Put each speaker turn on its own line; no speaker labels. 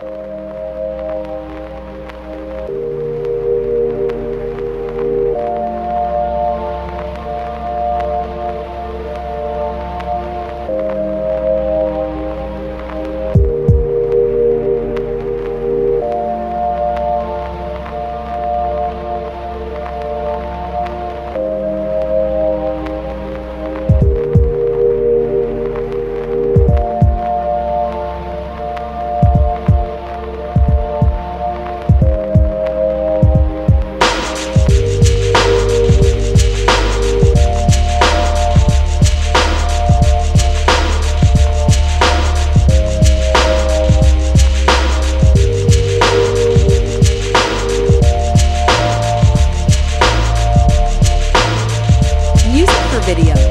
Thank you. video.